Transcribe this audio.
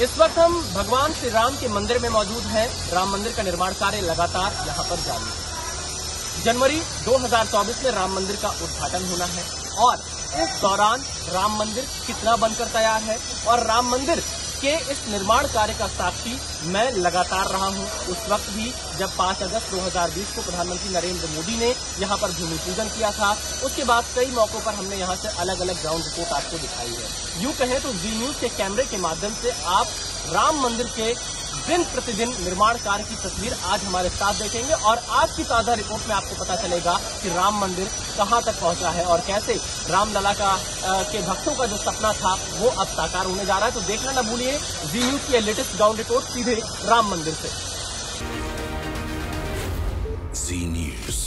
इस वक्त हम भगवान श्री राम के मंदिर में मौजूद हैं। राम मंदिर का निर्माण कार्य लगातार यहाँ पर जारी है। जनवरी 2024 में राम मंदिर का उद्घाटन होना है और इस दौरान राम मंदिर कितना बनकर तैयार है और राम मंदिर के इस निर्माण कार्य का साक्षी मैं लगातार रहा हूँ। उस वक्त भी जब 5 अगस्त 2020 को प्रधानमंत्री नरेंद्र मोदी ने यहाँ पर भूमि पूजन किया था, उसके बाद कई मौकों पर हमने यहाँ से अलग अलग ग्राउंड रिपोर्ट आपको दिखाई है। यूँ कहें तो जी न्यूज़ के कैमरे के माध्यम से आप राम मंदिर के दिन प्रतिदिन निर्माण कार्य की तस्वीर आज हमारे साथ देखेंगे और आज की ताज़ा रिपोर्ट में आपको पता चलेगा कि राम मंदिर कहाँ तक पहुँचा है और कैसे रामलला का आ, के भक्तों का जो सपना था वो अब साकार होने जा रहा है। तो देखना न भूलिए जी न्यूज़ की लेटेस्ट ग्राउंड रिपोर्ट सीधे राम मंदिर से। जी न्यूज़।